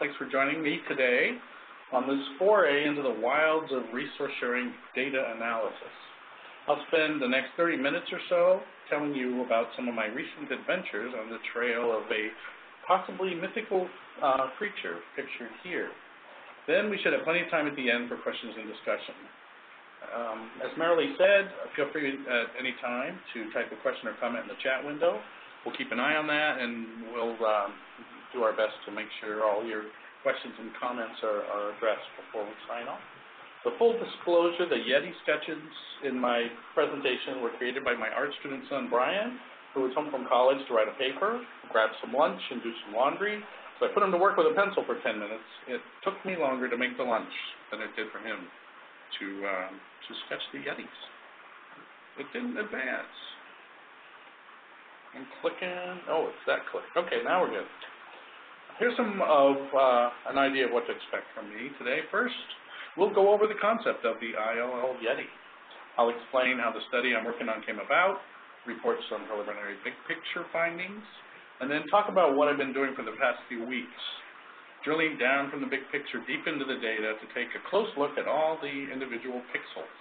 Thanks for joining me today on this foray into the wilds of resource sharing data analysis. I'll spend the next 30 minutes or so telling you about some of my recent adventures on the trail of a possibly mythical uh, creature pictured here. Then we should have plenty of time at the end for questions and discussion. Um, as Marilee said, feel free at any time to type a question or comment in the chat window. We'll keep an eye on that, and we'll um, do our best to make sure all your questions and comments are, are addressed before we sign off. The full disclosure, the Yeti sketches in my presentation were created by my art student son, Brian, who was home from college to write a paper, grab some lunch, and do some laundry. So I put him to work with a pencil for 10 minutes. It took me longer to make the lunch than it did for him to, um, to sketch the Yetis. It didn't advance. I'm clicking. Oh, it's that click. Okay, now we're good. Here's some of uh, an idea of what to expect from me today. First, we'll go over the concept of the ILL Yeti. I'll explain how the study I'm working on came about, report some preliminary big picture findings, and then talk about what I've been doing for the past few weeks, drilling down from the big picture deep into the data to take a close look at all the individual pixels.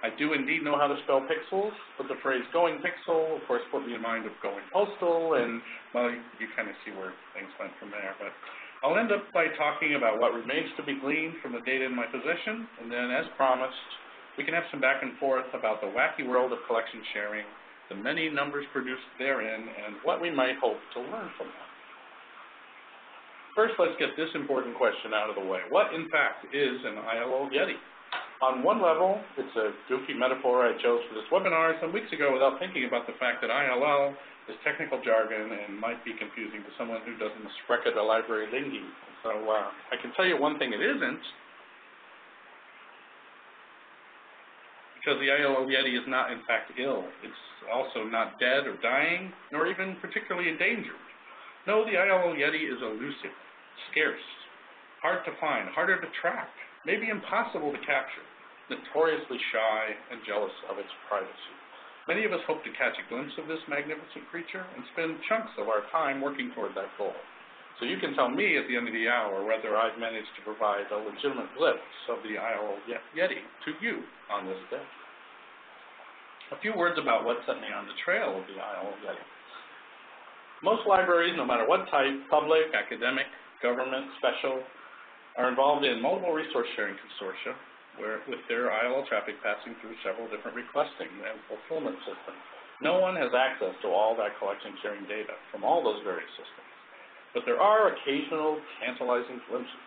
I do indeed know how to spell pixels, but the phrase going pixel, of course, put me in mind of going postal, and, well, you, kind of see where things went from there. But I'll end up by talking about what remains to be gleaned from the data in my possession, and then, as promised, we can have some back and forth about the wacky world of collection sharing, the many numbers produced therein, and what we might hope to learn from them. First, let's get this important question out of the way. What, in fact, is an ILL Yeti? On one level, it's a goofy metaphor I chose for this webinar some weeks ago without thinking about the fact that ILL is technical jargon and might be confusing to someone who doesn't spreka the library lingy. So uh, I can tell you one thing it isn't, because the ILL Yeti is not in fact ill. It's also not dead or dying, nor even particularly endangered. No, the ILL Yeti is elusive, scarce, hard to find, harder to track, maybe impossible to capture notoriously shy and jealous of its privacy. Many of us hope to catch a glimpse of this magnificent creature and spend chunks of our time working toward that goal. So you can tell me at the end of the hour whether I've managed to provide a legitimate glimpse of the ILL Yeti to you on this day. A few words about what set me on the trail of the ILL Yeti. Most libraries, no matter what type, public, academic, government, special, are involved in multiple resource sharing consortia where, with their ILL traffic passing through several different requesting and fulfillment systems. No one has access to all that collection sharing data from all those various systems. But there are occasional tantalizing glimpses.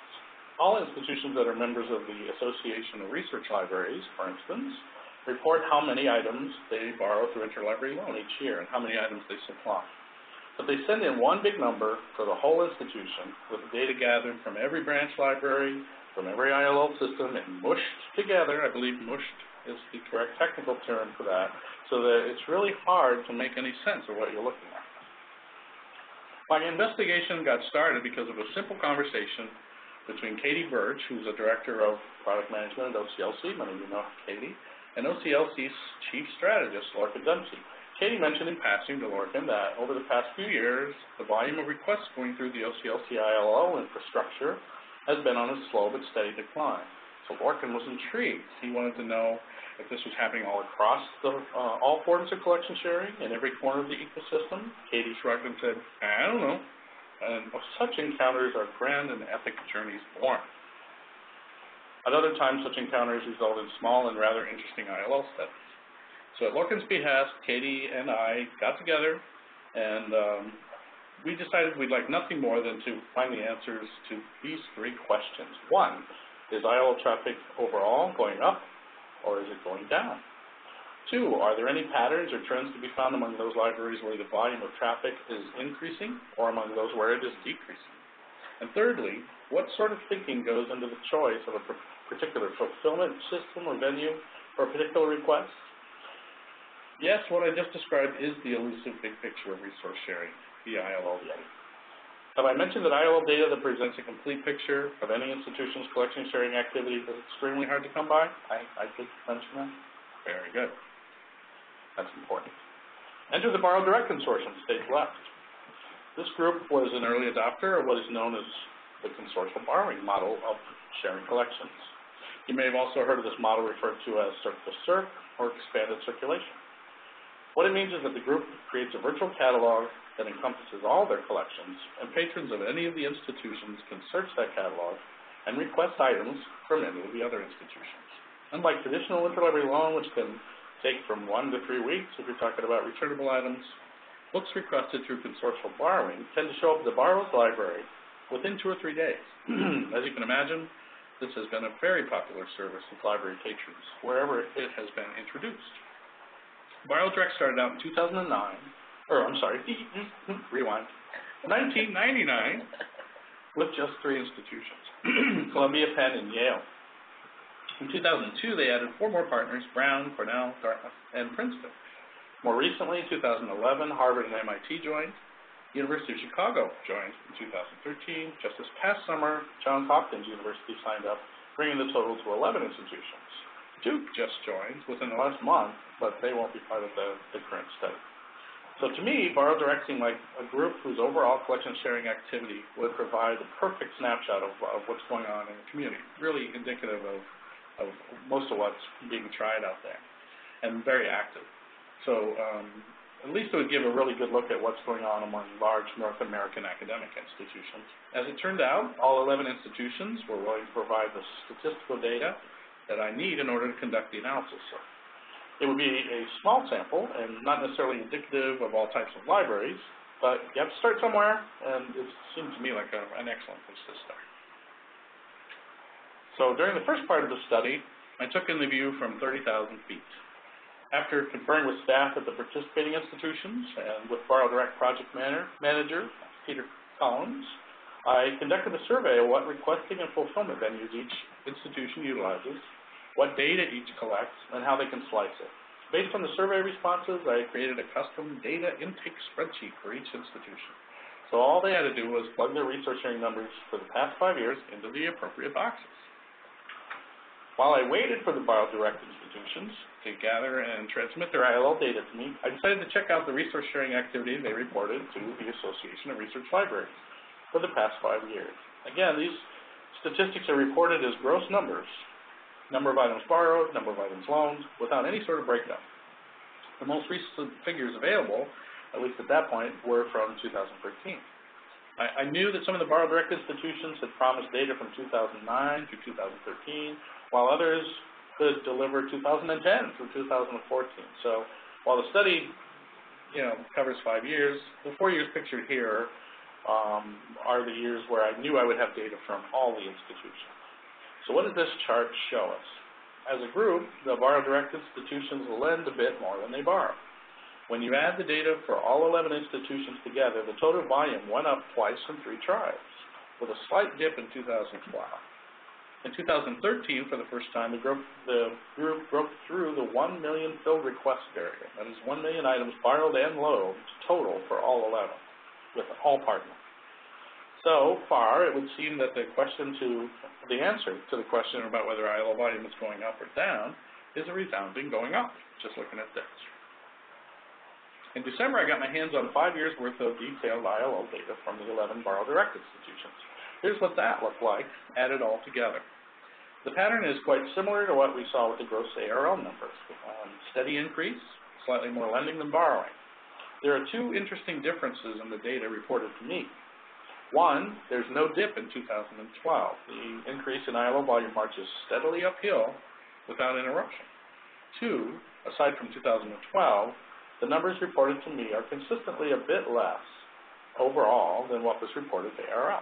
All institutions that are members of the Association of Research Libraries, for instance, report how many items they borrow through interlibrary loan each year and how many items they supply. But they send in one big number for the whole institution with data gathered from every branch library, from every ILL system and mushed together, I believe mushed is the correct technical term for that, so that it's really hard to make any sense of what you're looking at. My investigation got started because of a simple conversation between Katie Birch, who's a director of product management at OCLC, many of you know Katie, and OCLC's chief strategist, Lorcan Dempsey. Katie mentioned in passing to Lorcan that over the past few years, the volume of requests going through the OCLC ILL infrastructure has been on a slow but steady decline. So Lorcan was intrigued. He wanted to know if this was happening all across the, uh, all forms of collection sharing in every corner of the ecosystem. Katie shrugged and said, I don't know. And of such encounters are grand and epic journeys born. At other times, such encounters result in small and rather interesting ILL studies. So at Lorcan's behest, Katie and I got together and um, we decided we'd like nothing more than to find the answers to these three questions. One, is ILL traffic overall going up or is it going down? Two, are there any patterns or trends to be found among those libraries where the volume of traffic is increasing or among those where it is decreasing? And thirdly, what sort of thinking goes into the choice of a particular fulfillment system or venue for a particular request? Yes, what I just described is the elusive big picture of resource sharing ILL data. Have I mentioned that ILL data that presents a complete picture of any institution's collection sharing activity is extremely hard to come by? I, I did mention that. Very good. That's important. Enter the Borrow Direct Consortium, stage left. This group was an early adopter of what is known as the consortial borrowing model of sharing collections. You may have also heard of this model referred to as circ to circ or expanded circulation. What it means is that the group creates a virtual catalog that encompasses all their collections, and patrons of any of the institutions can search that catalog and request items from any of the other institutions. Unlike traditional interlibrary loan, which can take from one to three weeks if you're talking about returnable items, books requested through consortial borrowing tend to show up at the borrower's library within two or three days. As you can imagine, this has been a very popular service with library patrons wherever it has been introduced. Borrow Direct started out in 2009, or I'm sorry, rewind, 1999, with just three institutions, Columbia, Penn, and Yale. In 2002, they added four more partners, Brown, Cornell, Dartmouth, and Princeton. More recently, in 2011, Harvard and MIT joined. University of Chicago joined in 2013. Just this past summer, Johns Hopkins University signed up, bringing the total to 11 institutions. Duke just joined within the last month, but they won't be part of the, the current study. So to me, Borrow Direct seemed like a group whose overall collection sharing activity would provide a perfect snapshot of, of what's going on in the community, really indicative of, of most of what's being tried out there, and very active. So um, at least it would give a really good look at what's going on among large North American academic institutions. As it turned out, all 11 institutions were willing to provide the statistical data that I need in order to conduct the analysis. So it would be a small sample and not necessarily indicative of all types of libraries, but you have to start somewhere, and it seemed to me like a, an excellent place to start. So during the first part of the study, I took in the view from 30,000 feet. After conferring with staff at the participating institutions and with Borrow Direct project manager, Peter Collins, I conducted a survey of what requesting and fulfillment venues each institution utilizes what data each collects, and how they can slice it. Based on the survey responses, I created a custom data intake spreadsheet for each institution. So all they had to do was plug their resource sharing numbers for the past five years into the appropriate boxes. While I waited for the Borrow Direct institutions to gather and transmit their ILL data to me, I decided to check out the resource sharing activity they reported to the Association of Research Libraries for the past five years. Again, these statistics are reported as gross numbers, number of items borrowed, number of items loaned, without any sort of breakdown. The most recent figures available, at least at that point, were from 2013. I, I knew that some of the Borrow Direct institutions had promised data from 2009 through 2013, while others could deliver 2010 through 2014. So while the study, you know, covers five years, the four years pictured here um, are the years where I knew I would have data from all the institutions. So what does this chart show us? As a group, the borrow direct institutions lend a bit more than they borrow. When you add the data for all 11 institutions together, the total volume went up twice in three tries, with a slight dip in 2012. In 2013, for the first time, the group, the group broke through the 1 million filled request barrier. That is 1 million items borrowed and loaned total for all 11, with all partners. So far, it would seem that the question to, the answer to the question about whether ILL volume is going up or down is a resounding going up, just looking at this. In December, I got my hands on five years worth of detailed ILL data from the 11 Borrow Direct institutions. Here's what that looked like, added all together. The pattern is quite similar to what we saw with the gross ARL numbers. Um, steady increase, slightly more lending than borrowing. There are two interesting differences in the data reported to me. One, there's no dip in 2012. The increase in ILL volume marches steadily uphill without interruption. Two, aside from 2012, the numbers reported to me are consistently a bit less overall than what was reported to ARL.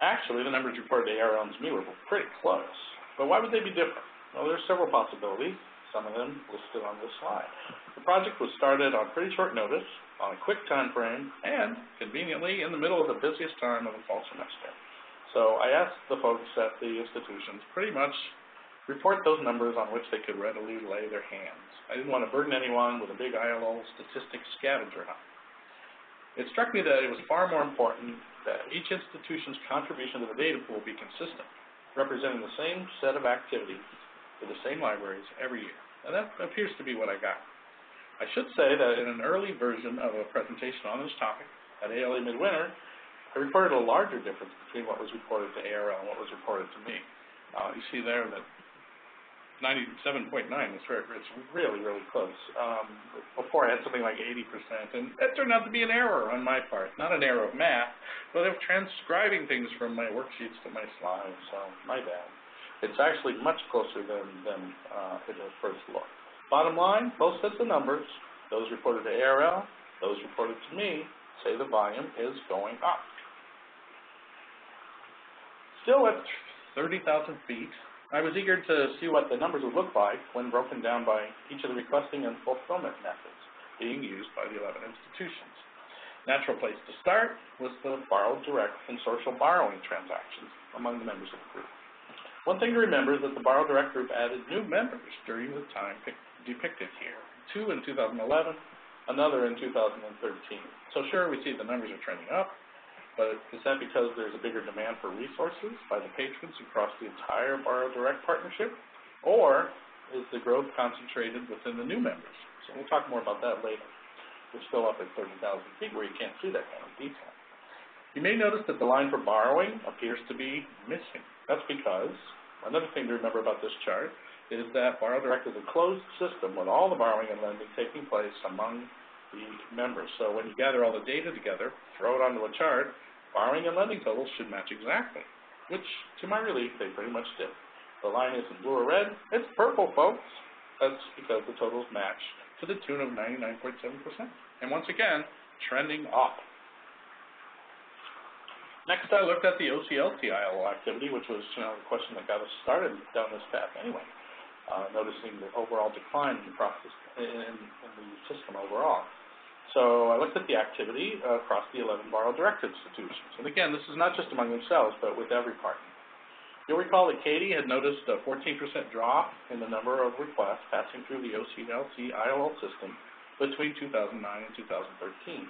Actually, the numbers reported to ARL and me were pretty close. But why would they be different? Well, there's several possibilities some of them listed on this slide. The project was started on pretty short notice, on a quick time frame, and conveniently in the middle of the busiest time of the fall semester. So I asked the folks at the institutions pretty much report those numbers on which they could readily lay their hands. I didn't want to burden anyone with a big ILL statistics scavenger hunt. It struck me that it was far more important that each institution's contribution to the data pool be consistent, representing the same set of activities for the same libraries every year. And that appears to be what I got. I should say that in an early version of a presentation on this topic at ALA Midwinter, I reported a larger difference between what was reported to ARL and what was reported to me. Uh, you see there that 97.9 is it's really, really close. Um, before I had something like 80%, and that turned out to be an error on my part. Not an error of math, but of transcribing things from my worksheets to my slides, so my bad. It's actually much closer than, than uh, it at first look. Bottom line, both sets of numbers, those reported to ARL, those reported to me, say the volume is going up. Still at 30,000 feet, I was eager to see what the numbers would look like when broken down by each of the requesting and fulfillment methods being used by the 11 institutions. Natural place to start was the Borrow Direct consortial borrowing transactions among the members of the group. One thing to remember is that the Borrow Direct group added new members during the time depicted here. Two in 2011, another in 2013. So sure, we see the numbers are trending up, but is that because there's a bigger demand for resources by the patrons across the entire Borrow Direct partnership? Or is the growth concentrated within the new members? So we'll talk more about that later. We're still up at 30,000 feet where you can't see that kind of detail. You may notice that the line for borrowing appears to be missing. That's because, another thing to remember about this chart is that Borrow Direct is a closed system with all the borrowing and lending taking place among the members. So when you gather all the data together, throw it onto a chart, Borrowing and lending totals should match exactly, which, to my relief, they pretty much did. The line isn't blue or red, it's purple, folks. That's because the totals match to the tune of 99.7%. And once again, trending up. Next, I looked at the OCLC ILL activity, which was you know, the question that got us started down this path anyway, uh, noticing the overall decline in the, process, in, in the system overall. So I looked at the activity across the 11 borrow direct institutions. And again, this is not just among themselves, but with every partner. You'll recall that Katie had noticed a 14% drop in the number of requests passing through the OCLC ILL system between 2009 and 2013.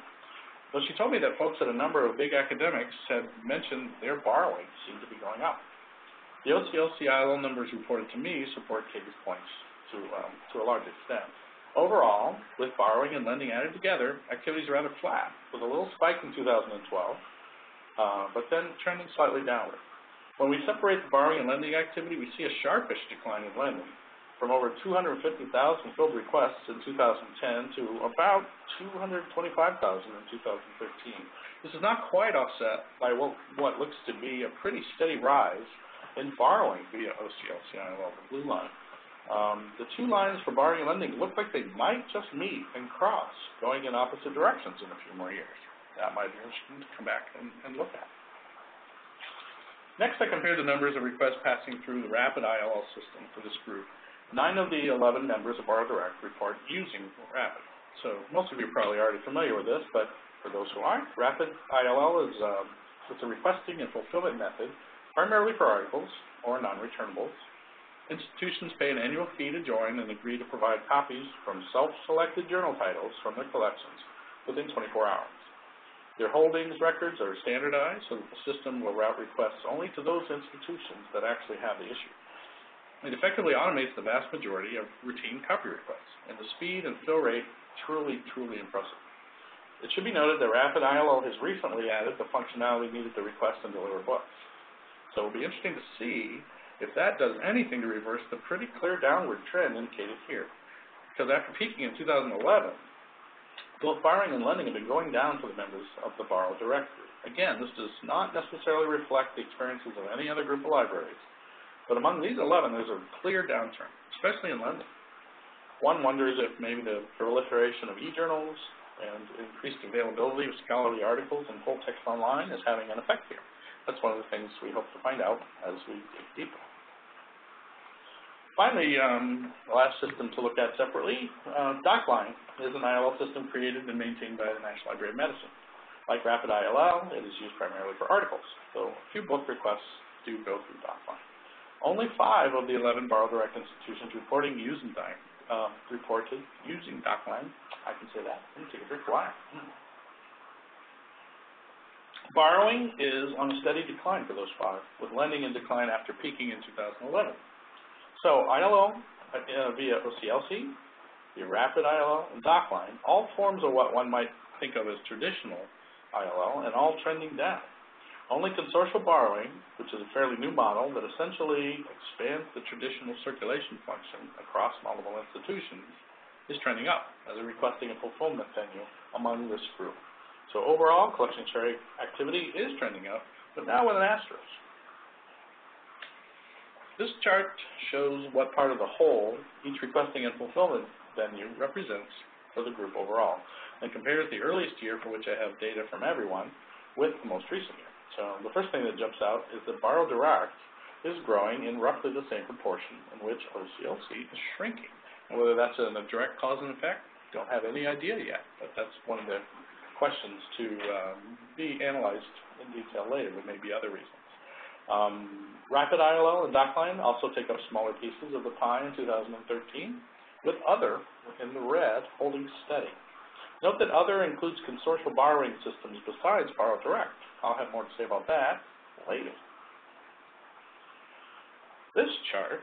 But she told me that folks at a number of big academics had mentioned their borrowing seemed to be going up. The OCLC ILL numbers reported to me support Katie's points to, um, to a large extent. Overall, with borrowing and lending added together, activity is rather flat, with a little spike in 2012, uh, but then trending slightly downward. When we separate the borrowing and lending activity, we see a sharpish decline in lending, from over 250,000 filled requests in 2010 to about 225,000 in 2013. This is not quite offset by what, what looks to be a pretty steady rise in borrowing via OCLCI, well, the blue line. Um, the two lines for borrowing and lending look like they might just meet and cross, going in opposite directions in a few more years. That might be interesting to come back and, and look at. Next, I compare the numbers of requests passing through the Rapid ILL system for this group. Nine of the 11 members of Borrow Direct report using Rapid. So most of you are probably already familiar with this, but for those who aren't, Rapid ILL is um, it's a requesting and fulfillment method primarily for articles or non-returnables Institutions pay an annual fee to join and agree to provide copies from self-selected journal titles from their collections within 24 hours. Their holdings records are standardized so that the system will route requests only to those institutions that actually have the issue. It effectively automates the vast majority of routine copy requests, and the speed and fill rate truly, truly impressive. It should be noted that Rapid ILL has recently added the functionality needed to request and deliver books. So it will be interesting to see if that does anything to reverse the pretty clear downward trend indicated here. Because after peaking in 2011, both borrowing and lending have been going down for the members of the Borrow directory. Again, this does not necessarily reflect the experiences of any other group of libraries, but among these 11, there's a clear downturn, especially in lending. One wonders if maybe the proliferation of e-journals and increased availability of scholarly articles and full text online is having an effect here. That's one of the things we hope to find out as we dig deeper. Finally, um, the last system to look at separately, uh, DocLine is an ILL system created and maintained by the National Library of Medicine. Like Rapid ILL, it is used primarily for articles, so a few book requests do go through DocLine. Only five of the 11 Borrow Direct institutions reporting using uh, reported using DocLine. I can say that and take a drink of water. Mm. Borrowing is on a steady decline for those five, with lending in decline after peaking in 2011. So ILL uh, via OCLC, the Rapid ILL, and DocLine, all forms of what one might think of as traditional ILL, and all trending down. Only consortial borrowing, which is a fairly new model that essentially expands the traditional circulation function across multiple institutions, is trending up as a requesting and fulfillment venue among this group. So overall, collection share activity is trending up, but now with an asterisk. This chart shows what part of the whole each requesting and fulfillment venue represents for the group overall, and compares the earliest year for which I have data from everyone with the most recent year. So the first thing that jumps out is that borrow direct is growing in roughly the same proportion in which OCLC is shrinking. And whether that's a direct cause and effect, don't have any idea yet, but that's one of the questions to um, be analyzed in detail later. There may be other reasons. Um, Rapid ILL and DocLine also take up smaller pieces of the pie in 2013, with other, in the red, holding steady. Note that other includes consortial borrowing systems besides Borrow Direct. I'll have more to say about that later. This chart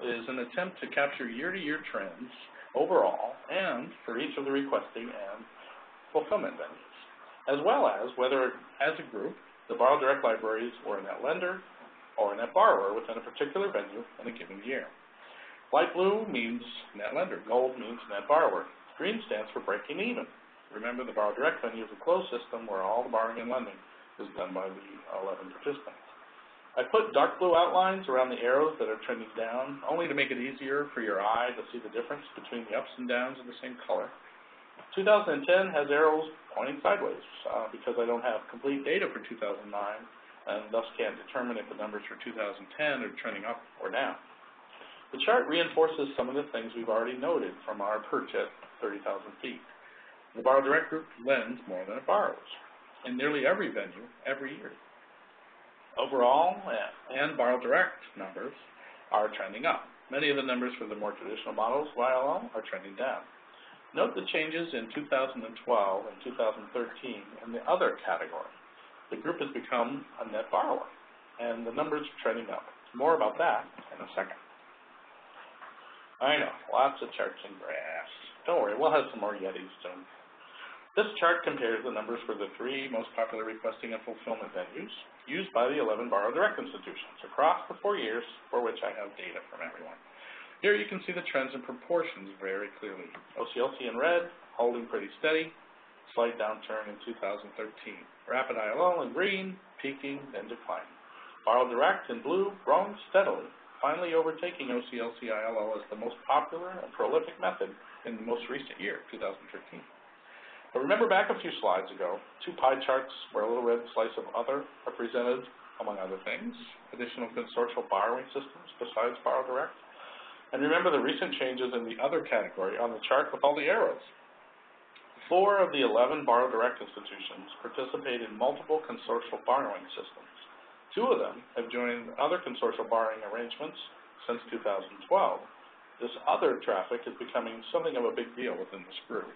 is an attempt to capture year-to-year -year trends overall and for each of the requesting and fulfillment venues, as well as whether, as a group, the Borrow Direct libraries were a net lender or a net borrower within a particular venue in a given year. Light blue means net lender, gold means net borrower, green stands for breaking even. Remember, the Borrow Direct venue is a closed system where all the borrowing and lending is done by the 11 participants. I put dark blue outlines around the arrows that are trending down, only to make it easier for your eye to see the difference between the ups and downs of the same color. 2010 has arrows pointing sideways uh, because I don't have complete data for 2009 and thus can't determine if the numbers for 2010 are trending up or down. The chart reinforces some of the things we've already noted from our perch at 30,000 feet. The Borrow Direct group lends more than it borrows in nearly every venue every year. Overall, and Borrow Direct numbers are trending up. Many of the numbers for the more traditional models of are trending down. Note the changes in 2012 and 2013 in the other category. The group has become a net borrower, and the numbers are trending up. More about that in a second. I know, lots of charts and graphs. Don't worry, we'll have some more Yetis soon. This chart compares the numbers for the three most popular requesting and fulfillment venues used by the 11 Borrow Direct institutions across the four years for which I have data from everyone. Here you can see the trends and proportions very clearly. OCLC in red, holding pretty steady, slight downturn in 2013. Rapid ILL in green, peaking, then declining. Borrow Direct in blue, growing steadily, finally overtaking OCLC ILL as the most popular and prolific method in the most recent year, 2013. But remember back a few slides ago, two pie charts where a little red slice of other are presented, among other things, additional consortial borrowing systems besides Borrow Direct, and remember the recent changes in the other category on the chart with all the arrows. Four of the 11 Borrow Direct institutions participate in multiple consortial borrowing systems. Two of them have joined other consortial borrowing arrangements since 2012. This other traffic is becoming something of a big deal within this group.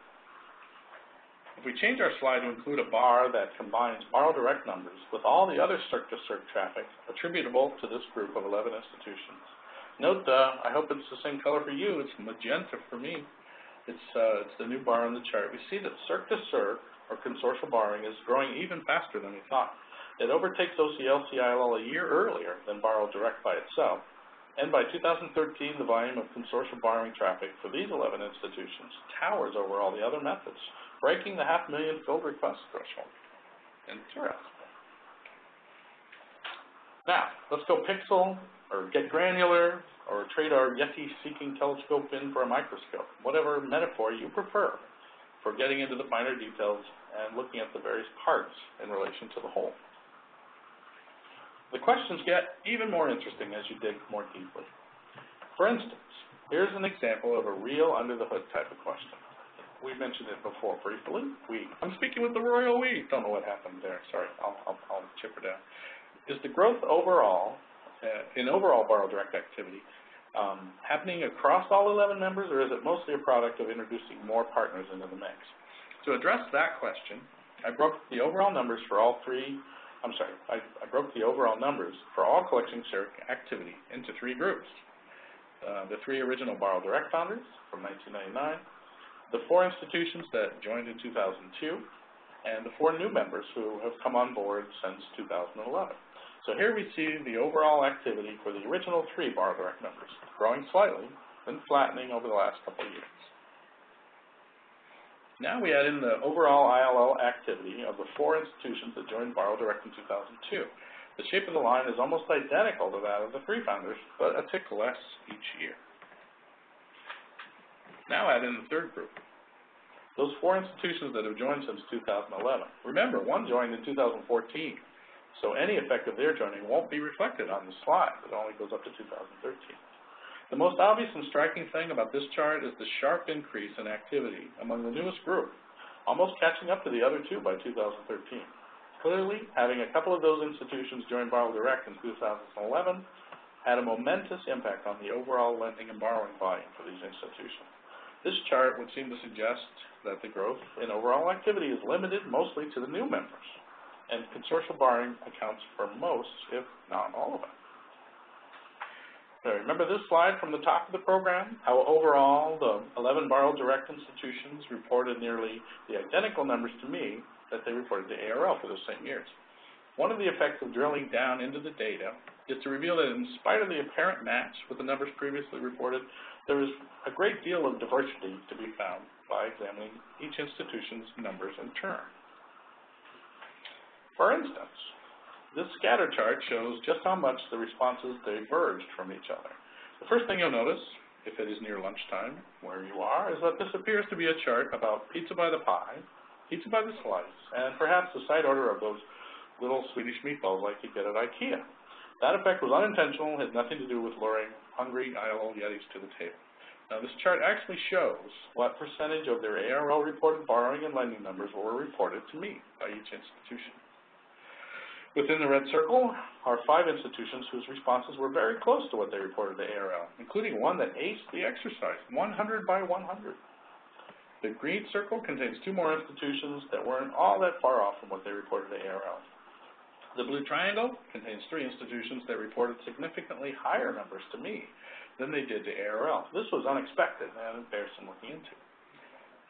If we change our slide to include a bar that combines Borrow Direct numbers with all the other Circ-to-Circ traffic attributable to this group of 11 institutions, Note, uh, I hope it's the same color for you. It's magenta for me. It's, uh, it's the new bar on the chart. We see that Circ-to-Circ, or consortial borrowing, is growing even faster than we thought. It overtakes OCLC-ILL a year earlier than Borrow Direct by itself. And by 2013, the volume of consortial borrowing traffic for these 11 institutions towers over all the other methods, breaking the half million filled request threshold. Interesting. Now, let's go pixel or get granular, or trade our Yeti-seeking telescope in for a microscope, whatever metaphor you prefer for getting into the finer details and looking at the various parts in relation to the whole. The questions get even more interesting as you dig more deeply. For instance, here's an example of a real under-the-hood type of question. We mentioned it before briefly. We, I'm speaking with the royal we. Don't know what happened there. Sorry, I'll, I'll, I'll chip her down. Is the growth overall uh, in overall borrow direct activity um, happening across all 11 members, or is it mostly a product of introducing more partners into the mix? To address that question, I broke the overall numbers for all three, I'm sorry, I, I broke the overall numbers for all collection activity into three groups. uh, the three original Borrow Direct founders from 1999, the four institutions that joined in 2002, and the four new members who have come on board since 2011. So here we see the overall activity for the original three Borrow Direct members, growing slightly, then flattening over the last couple of years. Now we add in the overall ILL activity of the four institutions that joined Borrow Direct in 2002. The shape of the line is almost identical to that of the three founders, but a tick less each year. Now add in the third group, those four institutions that have joined since 2011. Remember, one joined in 2014, so any effect of their joining won't be reflected on the slide. It only goes up to 2013. The most obvious and striking thing about this chart is the sharp increase in activity among the newest group, almost catching up to the other two by 2013. Clearly, having a couple of those institutions join Borrow Direct in 2011 had a momentous impact on the overall lending and borrowing volume for these institutions. This chart would seem to suggest that the growth in overall activity is limited mostly to the new members, and consortial borrowing accounts for most, if not all of it. Remember this slide from the top of the program, how overall the 11 Borrow Direct institutions reported nearly the identical numbers to me that they reported to ARL for those same years. One of the effects of drilling down into the data is to reveal that in spite of the apparent match with the numbers previously reported, there is a great deal of diversity to be found by examining each institution's numbers in turn. For instance, this scatter chart shows just how much the responses diverged from each other. The first thing you'll notice, if it is near lunchtime where you are, is that this appears to be a chart about pizza by the pie, pizza by the slice, and perhaps the side order of those little Swedish meatballs like you get at IKEA. That effect was unintentional, had nothing to do with luring hungry ILL Yetis to the table. Now this chart actually shows what percentage of their ARL reported borrowing and lending numbers were reported to me by each institution. Within the red circle are five institutions whose responses were very close to what they reported to ARL, including one that aced the exercise, 100 by 100. The green circle contains two more institutions that weren't all that far off from what they reported to ARL. The blue triangle contains three institutions that reported significantly higher numbers to me than they did to ARL. This was unexpected and it bears some looking into.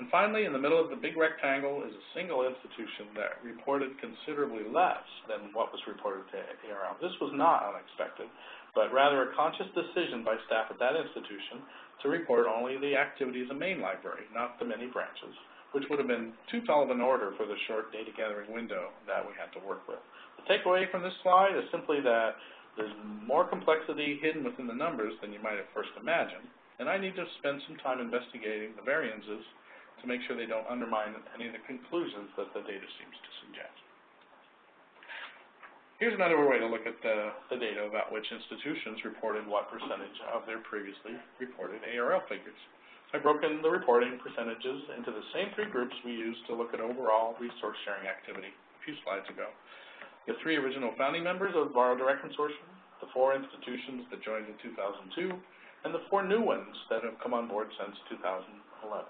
And finally, in the middle of the big rectangle is a single institution that reported considerably less than what was reported to ARL. This was not unexpected, but rather a conscious decision by staff at that institution to report only the activities of main library, not the many branches, which would have been too tall of an order for the short data gathering window that we had to work with. The takeaway from this slide is simply that there's more complexity hidden within the numbers than you might have first imagined, and I need to spend some time investigating the variances to make sure they don't undermine any of the conclusions that the data seems to suggest. Here's another way to look at the, the data about which institutions reported what percentage of their previously reported ARL figures. I've broken the reporting percentages into the same three groups we used to look at overall resource sharing activity a few slides ago the three original founding members of the Borrow Direct Consortium, the four institutions that joined in 2002, and the four new ones that have come on board since 2011.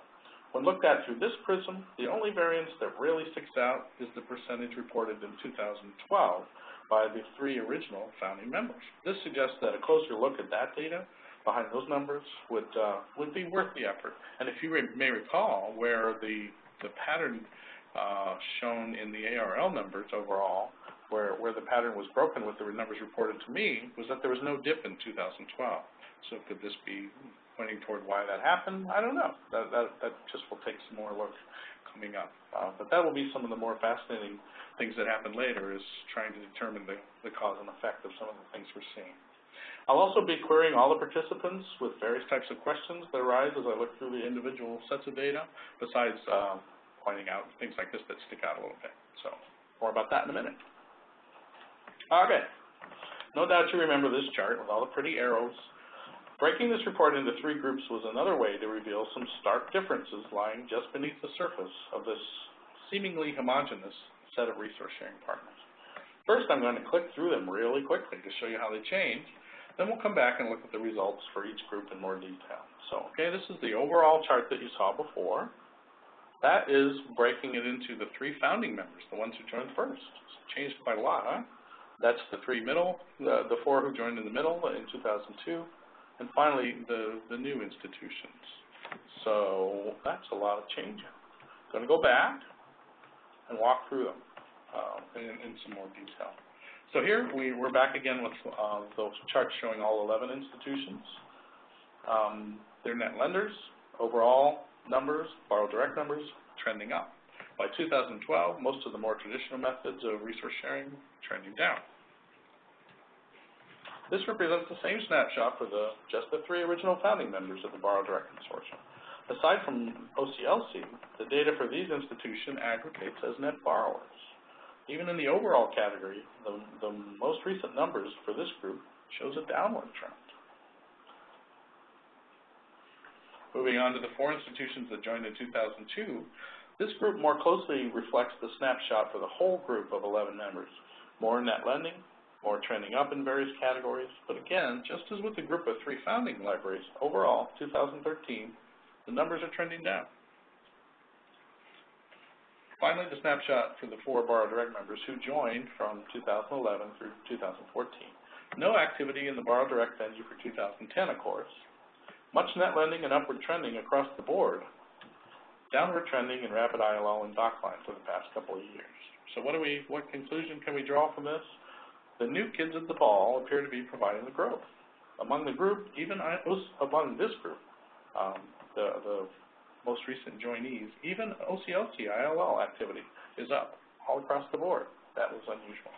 When looked at through this prism, the only variance that really sticks out is the percentage reported in 2012 by the three original founding members. This suggests that a closer look at that data behind those numbers would uh, would be worth the effort. And if you re may recall, where the the pattern uh, shown in the ARL numbers overall where, where the pattern was broken with the numbers reported to me was that there was no dip in 2012. So could this be pointing toward why that happened? I don't know. That, that, that just will take some more look coming up. Uh, but that will be some of the more fascinating things that happen later is trying to determine the, the cause and effect of some of the things we're seeing. I'll also be querying all the participants with various types of questions that arise as I look through the individual sets of data, besides uh, pointing out things like this that stick out a little bit. So more about that in a minute. Okay. No doubt you remember this chart with all the pretty arrows. Breaking this report into three groups was another way to reveal some stark differences lying just beneath the surface of this seemingly homogeneous set of resource sharing partners. First, I'm going to click through them really quickly to show you how they change. Then we'll come back and look at the results for each group in more detail. So, okay, this is the overall chart that you saw before. That is breaking it into the three founding members, the ones who joined first. It's changed quite a lot, huh? That's the three middle, the, the four who joined in the middle in 2002, And finally, the, the new institutions. So that's a lot of change. Going to go back and walk through them uh, in, in some more detail. So here we, we're back again with uh, those charts showing all 11 institutions. Um, their net lenders, overall numbers, borrow direct numbers, trending up. By 2012, most of the more traditional methods of resource sharing trending down. This represents the same snapshot for the just the three original founding members of the Borrow Direct Consortium. Aside from OCLC, the data for these institutions aggregates as net borrowers. Even in the overall category, the, the most recent numbers for this group shows a downward trend. Moving on to the four institutions that joined in 2002, this group more closely reflects the snapshot for the whole group of 11 members. More net lending, more trending up in various categories, but again, just as with the group of three founding libraries, overall, 2013, the numbers are trending down. Finally, the snapshot for the four Borrow Direct members who joined from 2011 through 2014. No activity in the Borrow Direct venue for 2010, of course. Much net lending and upward trending across the board. Downward trending in rapid ILL and DocLine for the past couple of years. So what do we, what conclusion can we draw from this? The new kids at the ball appear to be providing the growth. Among the group, even among this group, um, the, the most recent joinees, even OCLC ILL activity is up all across the board. That was unusual.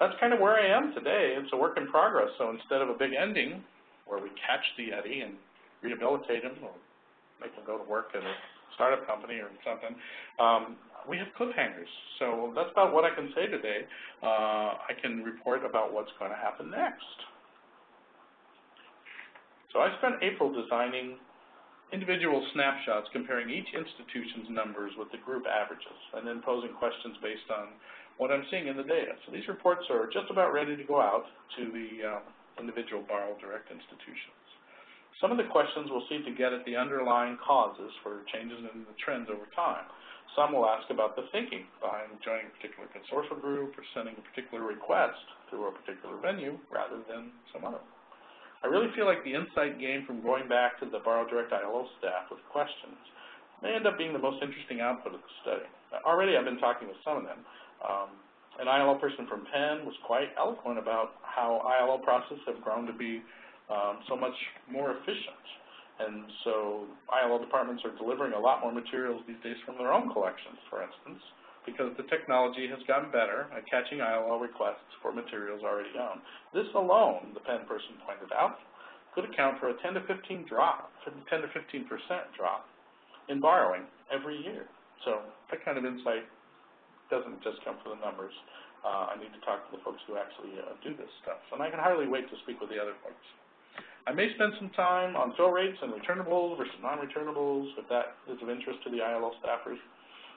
That's kind of where I am today. It's a work in progress. So instead of a big ending where we catch the Yeti and rehabilitate him or make him go to work at a startup company or something, um, we have cliffhangers. So that's about what I can say today. Uh, I can report about what's going to happen next. So I spent April designing individual snapshots comparing each institution's numbers with the group averages and then posing questions based on what I'm seeing in the data. So these reports are just about ready to go out to the um, individual borrow direct institutions. Some of the questions will seek to get at the underlying causes for changes in the trends over time. Some will ask about the thinking behind joining a particular consortial group or sending a particular request through a particular venue rather than some other. I really feel like the insight gained from going back to the Borrow Direct ILL staff with questions may end up being the most interesting output of the study. Already I've been talking with some of them. Um, an ILL person from Penn was quite eloquent about how ILL processes have grown to be um, so much more efficient. And so ILL departments are delivering a lot more materials these days from their own collections, for instance, because the technology has gotten better at catching ILL requests for materials already owned. This alone, the Penn person pointed out, could account for a 10 to 15 drop, 10 to 15 percent drop in borrowing every year. So that kind of insight doesn't just come from the numbers. Uh, I need to talk to the folks who actually uh, do this stuff. And I can hardly wait to speak with the other folks. I may spend some time on fill rates and returnables versus non-returnables, if that is of interest to the ILL staffers.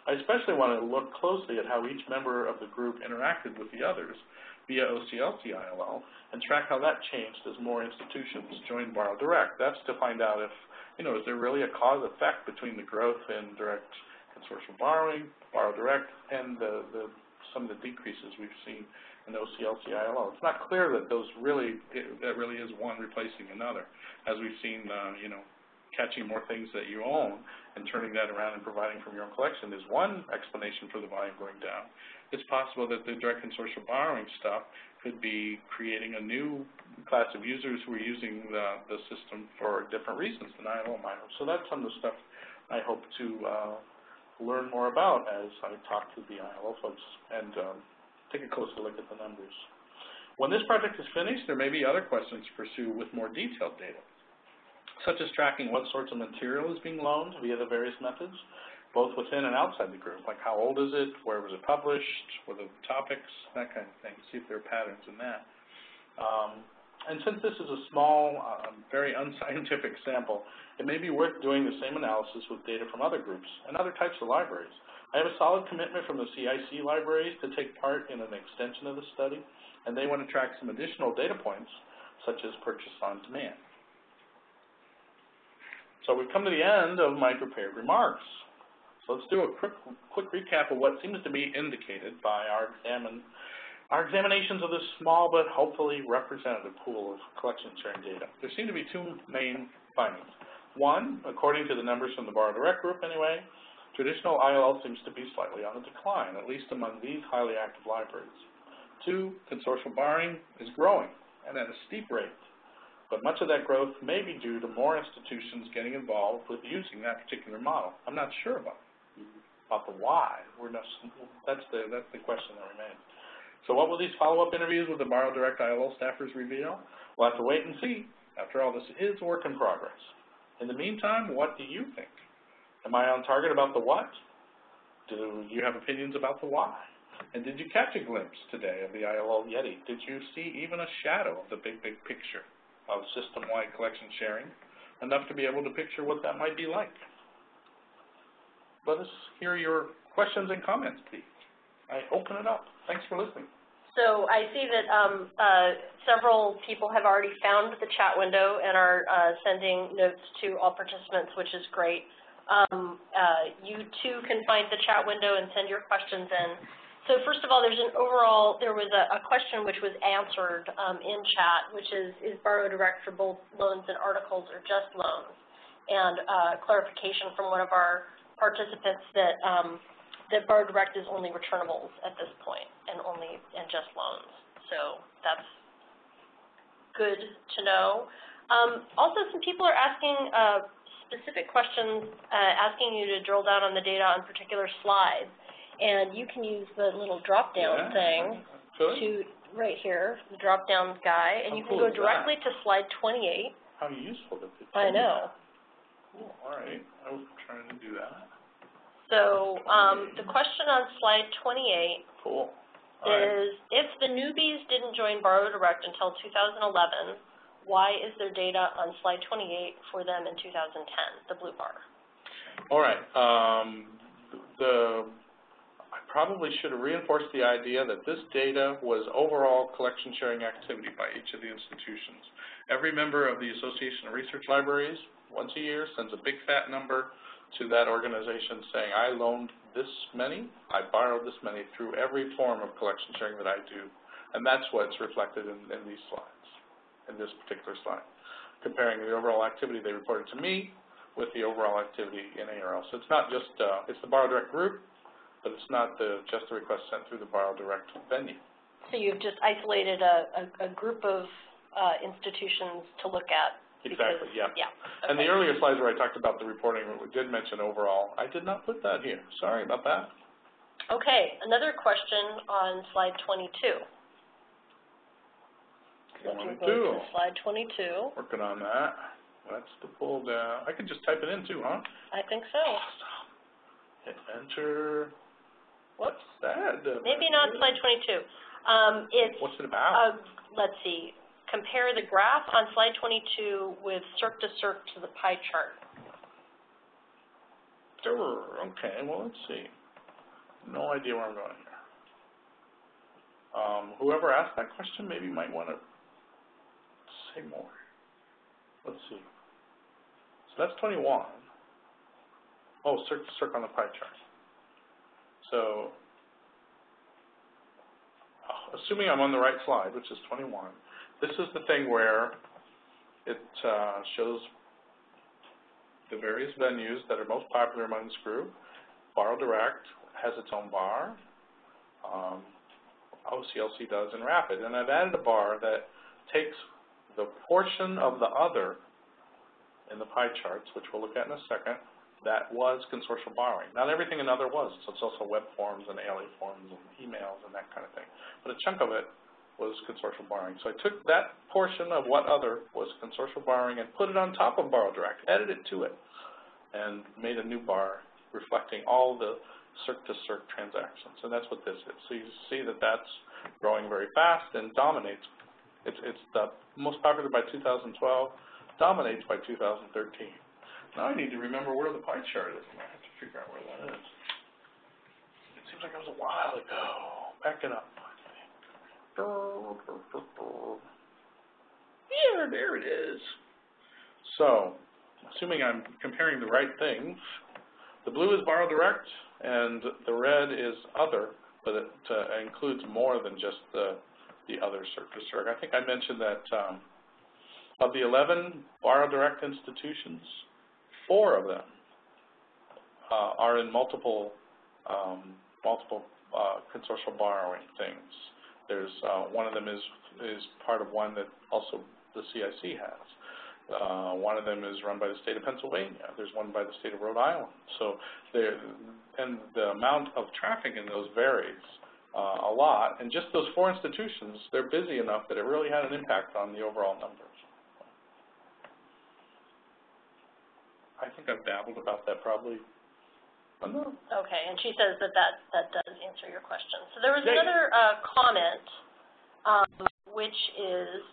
I especially want to look closely at how each member of the group interacted with the others via OCLC ILL and track how that changed as more institutions joined Borrow Direct. That's to find out if, you know, is there really a cause effect between the growth in direct consortium borrowing, Borrow Direct, and the, the, some of the decreases we've seen in OCLC ILL. It's not clear that those really, that really is one replacing another, as we've seen, uh, you know, catching more things that you own and turning that around and providing from your own collection is one explanation for the volume going down. It's possible that the direct consortium borrowing stuff could be creating a new class of users who are using the, the system for different reasons than ILL miners. So that's some of the stuff I hope to uh, learn more about as I talk to the ILL folks and um, take a closer look at the numbers. When this project is finished, there may be other questions to pursue with more detailed data such as tracking what sorts of material is being loaned via the various methods, both within and outside the group, like how old is it, where was it published, what are the topics, that kind of thing, see if there are patterns in that. Um, and since this is a small, um, very unscientific sample, it may be worth doing the same analysis with data from other groups and other types of libraries. I have a solid commitment from the CIC libraries to take part in an extension of the study, and they want to track some additional data points, such as purchase on demand. So we've come to the end of my prepared remarks. So let's do a quick, quick recap of what seems to be indicated by our examined Our examinations of this small but hopefully representative pool of collection sharing data. There seem to be two main findings. One, according to the numbers from the Borrow Direct group anyway, traditional ILL seems to be slightly on the decline, at least among these highly active libraries. Two, consortial borrowing is growing and at a steep rate, but much of that growth may be due to more institutions getting involved with using that particular model. I'm not sure about, about the why. We're not, that's, the, that's the question that remains. So what will these follow-up interviews with the Borrow Direct ILL staffers reveal? We'll have to wait and see. After all, this is work in progress. In the meantime, what do you think? Am I on target about the what? Do you have opinions about the why? And did you catch a glimpse today of the ILL Yeti? Did you see even a shadow of the big, big picture of system-wide collection sharing, enough to be able to picture what that might be like? Let us hear your questions and comments, please. I open it up. Thanks for listening. So I see that um, uh, several people have already found the chat window and are uh, sending notes to all participants, which is great. Um, uh, you too can find the chat window and send your questions in. So first of all, there's an overall, there was a, a question which was answered um, in chat, which is, is Borrow Direct for both loans and articles or just loans? And uh, clarification from one of our participants that that Borrow Direct is only returnables at this point and only and just loans. So that's good to know. Um, also, some people are asking uh, specific questions, uh, asking you to drill down on the data on particular slides. And you can use the little drop-down Yeah, thing to, right here, the drop-down guy, and How you can cool go directly to slide 28. How useful that I know. Cool. All right. I was trying to do that. So um, the question on slide 28 Cool. All right. is, if the newbies didn't join Borrow Direct until 2011, why is there data on slide 28 for them in 2010, the blue bar? All right. Um, the I probably should have reinforced the idea that this data was overall collection sharing activity by each of the institutions. Every member of the Association of Research Libraries, once a year, sends a big fat number to that organization saying, I loaned this many, I borrowed this many through every form of collection sharing that I do. And that's what's reflected in, in these slides, in this particular slide, comparing the overall activity they reported to me with the overall activity in ARL. So it's not just, uh, it's the Borrow Direct group, but it's not the, just the request sent through the Borrow Direct venue. So you've just isolated a, a, a group of uh, institutions to look at. Exactly, because- yeah. Yeah. And the earlier slides where I talked about the reporting, we did mention overall. I did not put that here. Sorry about that. Okay, another question on slide 22. So if you go 22. slide 22, Working on that. That's the pull down. I could just type it in too, huh? I think so. Awesome. Hit enter. What's that? Maybe not slide 22. Um, it's, What's it about? uh, let's see, compare the graph on slide 22 with circ to circ to the pie chart. Sure, okay, well, let's see. No idea where I'm going here. Um, whoever asked that question maybe might want to say more. Let's see. So that's twenty-one. Oh, circ to circ on the pie chart. So, uh, assuming I'm on the right slide, which is twenty-one, this is the thing where it uh, shows the various venues that are most popular among this group. Borrow Direct has its own bar. Um, OCLC does in Rapid. And I've added a bar that takes the portion of the other in the pie charts, which we'll look at in a second, that was consortial borrowing. Not everything in other was, so it's also web forms and ALA forms and emails and that kind of thing. But a chunk of it was consortial borrowing. So I took that portion of what other was consortial borrowing and put it on top of Borrow Direct, added it to it, and made a new bar reflecting all the circ-to-circ transactions. And that's what this is. So you see that that's growing very fast and dominates. It's, it's the most popular by 2012, dominates by 2013. Now I need to remember where the pie chart is, I have to figure out where that is. It seems like it was a while ago. Backing up. Here, there it is. So, assuming I'm comparing the right things, the blue is Borrow Direct, and the red is other but it uh, includes more than just the, the other circ. I think I mentioned that um, of the 11 Borrow Direct institutions, four of them uh, are in multiple, um, multiple uh, consortial borrowing things. There's, uh, one of them is, is part of one that also the CIC has. Uh, one of them is run by the state of Pennsylvania. There's one by the state of Rhode Island. So there, and the amount of traffic in those varies uh, a lot. And just those four institutions, they're busy enough that it really had an impact on the overall numbers. I think I've babbled about that probably Okay, and she says that that, that does answer your question. So there was another uh, comment, um, which is,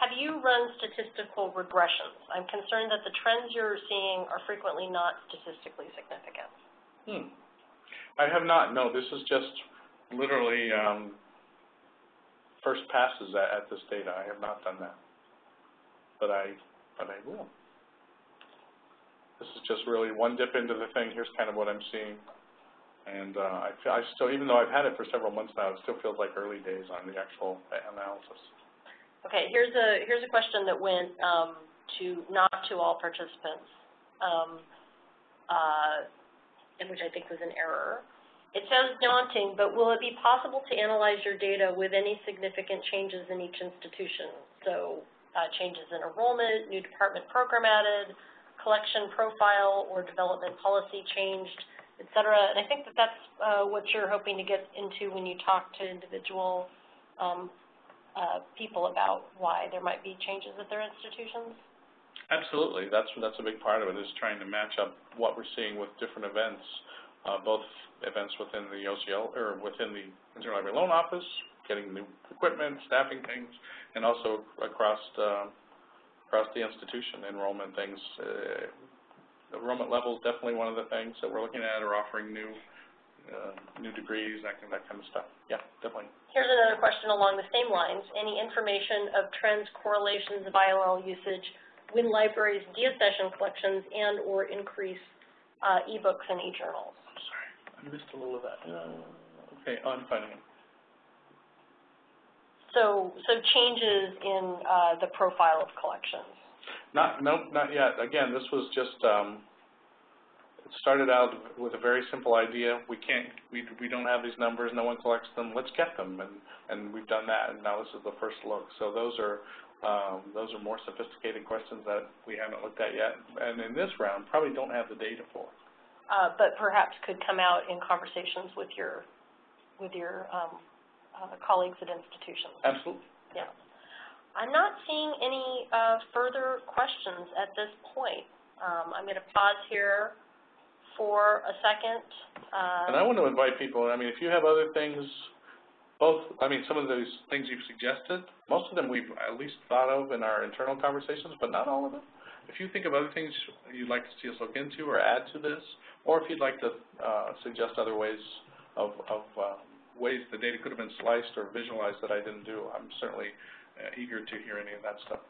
have you run statistical regressions? I'm concerned that the trends you're seeing are frequently not statistically significant. Hmm. I have not, no, this is just literally, um, first passes at, at this data. I have not done that. But I, but I will. This is just really one dip into the thing, here's kind of what I'm seeing. And, uh, I I still, even though I've had it for several months now, it still feels like early days on the actual analysis. Okay, here's a, here's a question that went um, to, not to all participants, um, uh, and which I think was an error. It sounds daunting, but will it be possible to analyze your data with any significant changes in each institution? So, uh, changes in enrollment, new department program added, collection profile or development policy changed, et cetera. And I think that that's uh, what you're hoping to get into when you talk to individual um, uh, people about why there might be changes at their institutions. Absolutely, that's, that's a big part of it, is trying to match up what we're seeing with different events, uh, both events within the OCL, or within the Interlibrary Loan Office, getting new equipment, staffing things, and also across, uh, across the institution, enrollment things. Uh, enrollment level is definitely one of the things that we're looking at, or offering new, uh, new degrees, that kind, that kind of stuff. Yeah, definitely. Here's another question along the same lines. Any information of trends, correlations of ILL usage when libraries deaccession collections and or increase uh, ebooks and e-journals? Sorry, I missed a little of that. Uh, Okay, I'm finding it. So, so changes in uh, the profile of collections. Not, nope, not yet. Again, this was just, um, it started out with a very simple idea. We can't, we, we don't have these numbers, no one collects them, let's get them. And, and we've done that, and now this is the first look. So those are, um, those are more sophisticated questions that we haven't looked at yet. And in this round, probably don't have the data for. Uh, but perhaps could come out in conversations with your, with your um, uh, colleagues at institutions. Absolutely. Yeah. I'm not seeing any uh, further questions at this point. Um, I'm going to pause here for a second. And I want to invite people, I mean, if you have other things, both, I mean, some of those things you've suggested, most of them we've at least thought of in our internal conversations, but not all of them. If you think of other things you'd like to see us look into or add to this, or if you'd like to uh, suggest other ways of, of uh, ways the data could have been sliced or visualized that I didn't do, I'm certainly uh, eager to hear any of that stuff.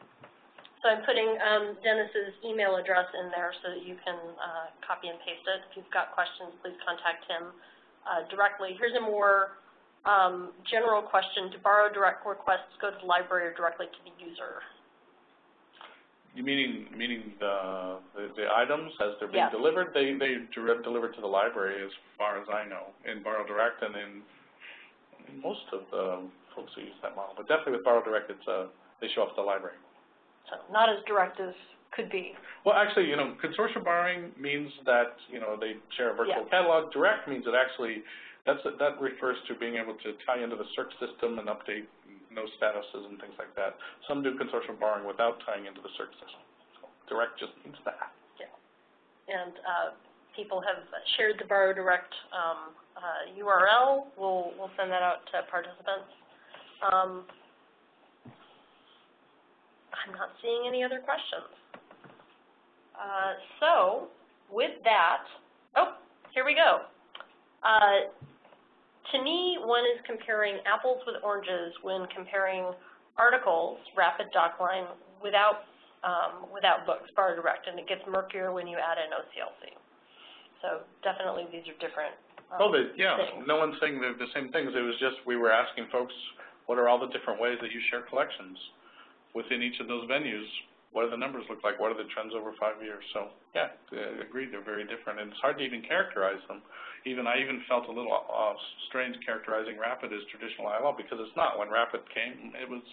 So I'm putting um, Dennis's email address in there so that you can uh, copy and paste it. If you've got questions, please contact him uh, directly. Here's a more um, general question. Do borrow direct requests go to the library or directly to the user? You meaning, meaning the, the, the items as they're being Yes. delivered? They, they delivered to the library as far as I know, in Borrow Direct and in most of the folks who use that model. But definitely with Borrow Direct, it's, uh, they show up at the library. So not as direct as could be. Well, actually, you know, consortium borrowing means that, you know, they share a virtual catalog. Direct means it actually, that's, that refers to being able to tie into the search system and update no statuses and things like that. Some do consortium borrowing without tying into the search system. So direct just means that. Yeah, and uh, people have shared the Borrow Direct um, uh, URL. We'll, we'll send that out to participants. Um, I'm not seeing any other questions. Uh, so, with that, oh, here we go. Uh, to me, one is comparing apples with oranges when comparing articles, Rapid DocLine, without um, without books, Borrow Direct, and it gets murkier when you add in OCLC. So definitely these are different um, Oh, they, yeah, things. no one's saying the, the same things, it was just, we were asking folks, what are all the different ways that you share collections within each of those venues? What do the numbers look like, what are the trends over five years? So, yeah, uh, agreed, they're very different, and it's hard to even characterize them. Even, I even felt a little, uh, strange characterizing Rapid as traditional ILL, because it's not. When Rapid came, it was,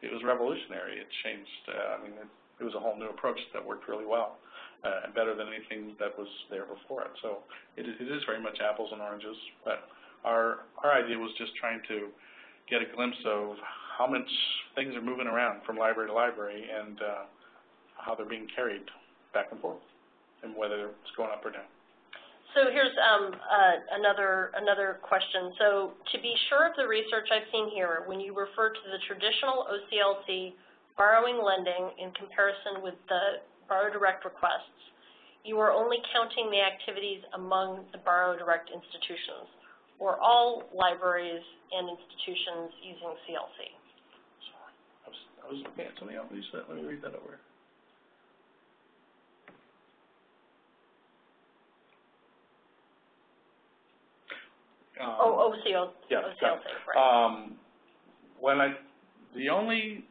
it was revolutionary, it changed, uh, I mean, it, it was a whole new approach that worked really well, and better than anything that was there before it. So, it is, it is very much apples and oranges, but our, our idea was just trying to get a glimpse of how much things are moving around from library to library and, uh, how they're being carried back and forth, and whether it's going up or down. So here's um, uh, another another question. So to be sure of the research I've seen here, when you refer to the traditional OCLC borrowing lending in comparison with the Borrow Direct requests, you are only counting the activities among the Borrow Direct institutions, or all libraries and institutions using CLC. Sorry, I was, I was looking at something else, you said, let me read that over. Um, Oh, OCL, yeah, OCLC, right. Um, when I, the only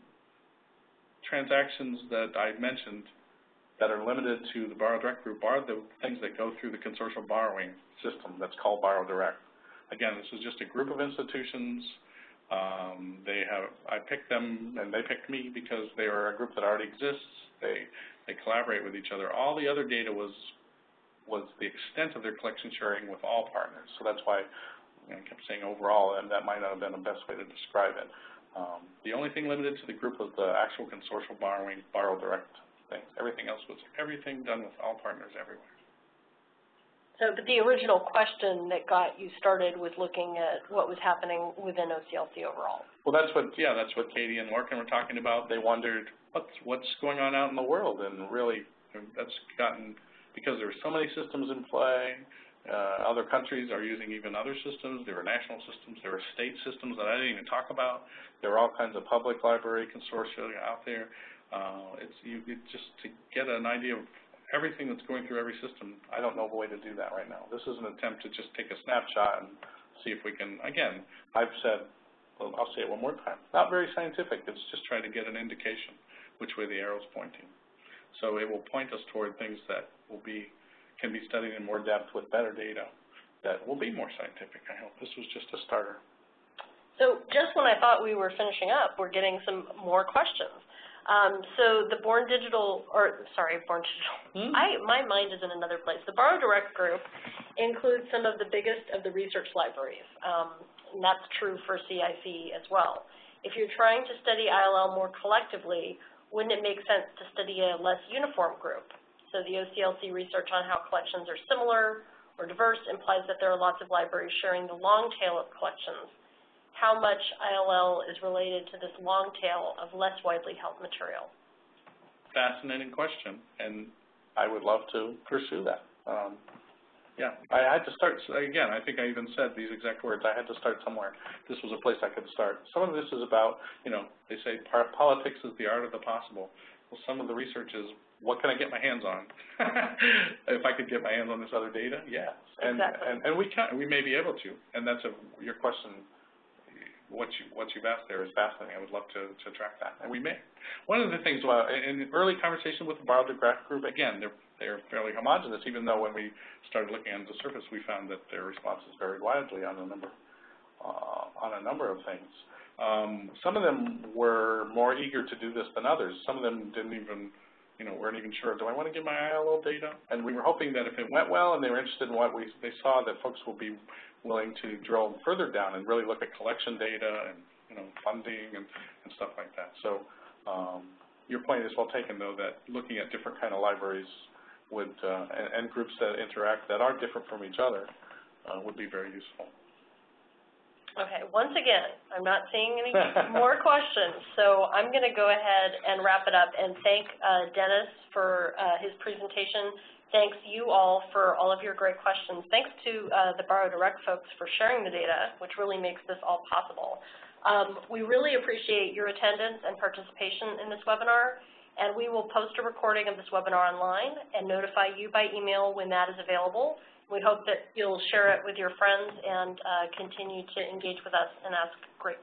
transactions that I mentioned that are limited to the Borrow Direct group are the things that go through the consortial borrowing system that's called Borrow Direct. Again, this is just a group of institutions. Um, they have, I picked them and they picked me because they are a group that already exists. They, they collaborate with each other. All the other data was, was the extent of their collection sharing with all partners. So that's why you know, I kept saying overall, and that might not have been the best way to describe it. Um, the only thing limited to the group was the actual consortial borrowing, borrow direct things. Everything else was everything done with all partners everywhere. So, but the original question that got you started was looking at what was happening within OCLC overall. Well, that's what, yeah, that's what Katie and Lorcan were talking about. They wondered, what's, what's going on out in the world? And really, that's gotten, because there are so many systems in play, uh, other countries are using even other systems. There are national systems. There are state systems that I didn't even talk about. There are all kinds of public library consortia out there. Uh, it's, you, just to get an idea of everything that's going through every system, I don't know of a way to do that right now. This is an attempt to just take a snapshot and see if we can, again, I've said, well, I'll say it one more time, not very scientific, it's just trying to get an indication which way the arrow's pointing. So it will point us toward things that will be, can be studied in more depth with better data that will be more scientific, I hope. This was just a starter. So just when I thought we were finishing up, we're getting some more questions. Um, so the Born Digital, or sorry, Born Digital, Hmm? I, my mind is in another place. The Borrow Direct group includes some of the biggest of the research libraries, um, and that's true for CIC as well. If you're trying to study ILL more collectively, wouldn't it make sense to study a less uniform group? So the OCLC research on how collections are similar or diverse implies that there are lots of libraries sharing the long tail of collections. How much ILL is related to this long tail of less widely held material? Fascinating question, and I would love to pursue that. Um, yeah, I had to start, again, I think I even said these exact words, I had to start somewhere. This was a place I could start. Some of this is about, you know, they say politics is the art of the possible. Well, some of the research is, what can I get my hands on? If I could get my hands on this other data, yes. And, Exactly. and, and we can, we may be able to, and that's a, your question, what you, what you've asked there is fascinating. I would love to, to track that, and we may. One of the things, well, in, early conversation with the Borrow Graph group, again, they're, they're fairly homogenous, even though when we started looking under the surface, we found that their responses varied widely on a number, uh, on a number of things. Um, some of them were more eager to do this than others. Some of them didn't even, you know, weren't even sure, do I want to give my ILL data? And we were hoping that if it went well and they were interested in what we, they saw, that folks will be willing to drill further down and really look at collection data and, you know, funding and, and stuff like that. So, um, your point is well taken, though, that looking at different kind of libraries would, uh, and, and groups that interact that are different from each other, uh, would be very useful. Okay, once again, I'm not seeing any more questions, so I'm going to go ahead and wrap it up and thank uh, Dennis for uh, his presentation. Thanks you all for all of your great questions. Thanks to uh, the Borrow Direct folks for sharing the data, which really makes this all possible. Um, we really appreciate your attendance and participation in this webinar, and we will post a recording of this webinar online and notify you by email when that is available. we hope that you'll share it with your friends and, uh, continue to engage with us and ask great